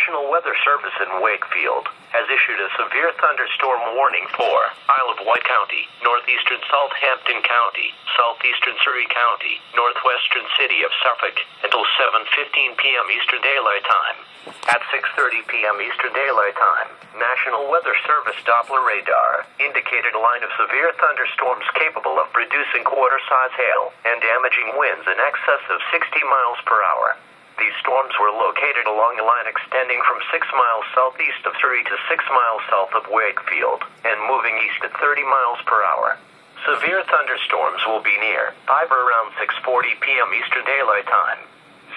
National Weather Service in Wakefield has issued a severe thunderstorm warning for Isle of Wight County, northeastern Southampton County, southeastern Surry County, northwestern city of Suffolk until 7:15 p.m. Eastern Daylight Time. At 6:30 p.m. Eastern Daylight Time, National Weather Service Doppler radar indicated a line of severe thunderstorms capable of producing quarter-size hail and damaging winds in excess of 60 miles per hour. These storms were located along a line extending from 6 miles southeast of Surry to 6 miles south of Wakefield and moving east at 30 miles per hour. Severe thunderstorms will be near Ivor around 6:40 p.m. Eastern Daylight Time.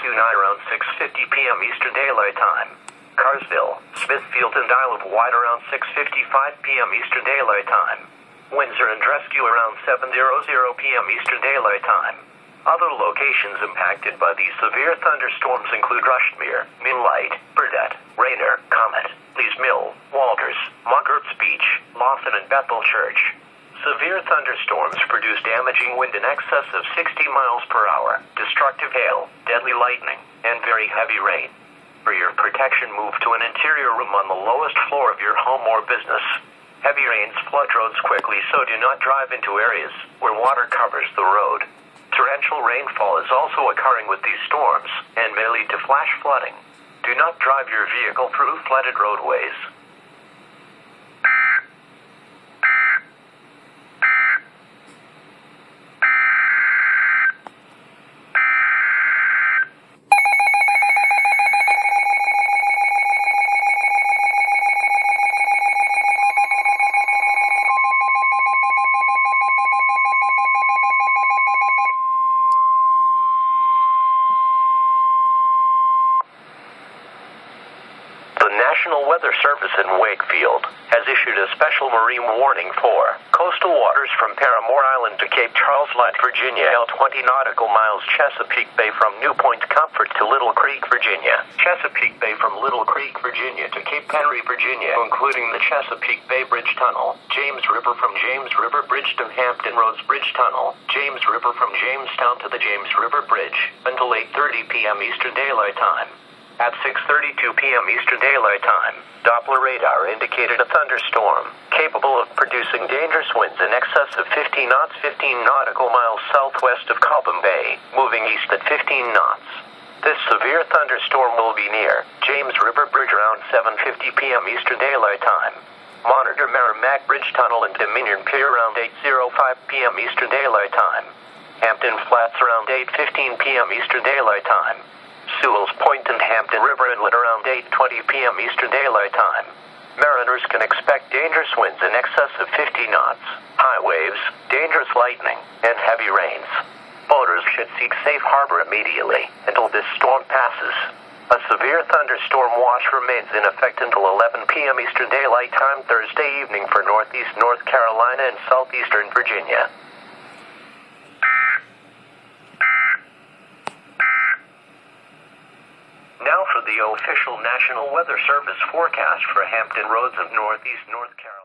Zuni around 6:50 p.m. Eastern Daylight Time. Carsville, Smithfield, and Isle of Wight around 6:55 p.m. Eastern Daylight Time. Windsor and Rescue around 7:00 p.m. Eastern Daylight Time. Other locations impacted by these severe thunderstorms include Rushmere, Milllight, Burdett, Rainer, Comet, Lees Mill, Walters, Mogarts Beach, Lawson, and Bethel Church. Severe thunderstorms produce damaging wind in excess of 60 miles per hour, destructive hail, deadly lightning, and very heavy rain. For your protection, move to an interior room on the lowest floor of your home or business. Heavy rains flood roads quickly, so do not drive into areas where water covers the road. Torrential rainfall is also occurring with these storms and may lead to flash flooding. Do not drive your vehicle through flooded roadways. The National Weather Service in Wakefield has issued a special marine warning for coastal waters from Parramore Island to Cape Charles Light, Virginia, L 20 nautical miles Chesapeake Bay from New Point Comfort to Little Creek, Virginia. Chesapeake Bay from Little Creek, Virginia to Cape Henry, Virginia, including the Chesapeake Bay Bridge Tunnel, James River from James River Bridge to Hampton Roads Bridge Tunnel, James River from Jamestown to the James River Bridge until 8:30 p.m. Eastern Daylight Time. At 6:32 p.m. Eastern Daylight Time, Doppler radar indicated a thunderstorm capable of producing dangerous winds in excess of 50 knots, 15 nautical miles southwest of Cobham Bay, moving east at 15 knots. This severe thunderstorm will be near James River Bridge around 7:50 p.m. Eastern Daylight Time. Monitor Merrimac Bridge Tunnel and Dominion Pier around 8:05 p.m. Eastern Daylight Time. Hampton Flats around 8:15 p.m. Eastern Daylight Time. Sewell's Point and Hampton River Inlet around 8:20 p.m. Eastern Daylight Time. Mariners can expect dangerous winds in excess of 50 knots, high waves, dangerous lightning, and heavy rains. Boaters should seek safe harbor immediately until this storm passes. A severe thunderstorm watch remains in effect until 11 p.m. Eastern Daylight Time Thursday evening for Northeast North Carolina and Southeastern Virginia. Now for the official National Weather Service forecast for Hampton Roads of Northeast North Carolina.